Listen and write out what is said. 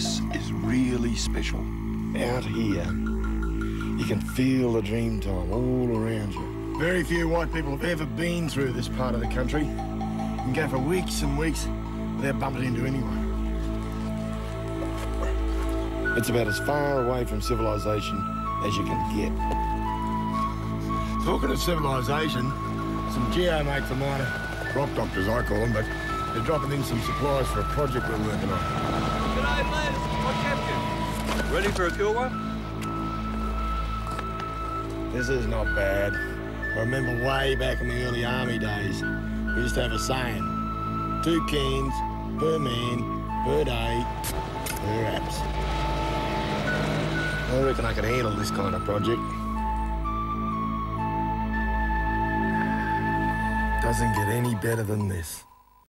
This is really special. Out here, you can feel the dream time all around you. Very few white people have ever been through this part of the country. You can go for weeks and weeks without bumping into anyone. It's about as far away from civilization as you can get. Talking of civilization, some geo mates of mine, are rock doctors I call them, but they're dropping in some supplies for a project we're working on. Ready for a cool one? This is not bad. I remember way back in the early army days, we used to have a saying, two cans per man, per day, per apps. I reckon I could handle this kind of project. Doesn't get any better than this.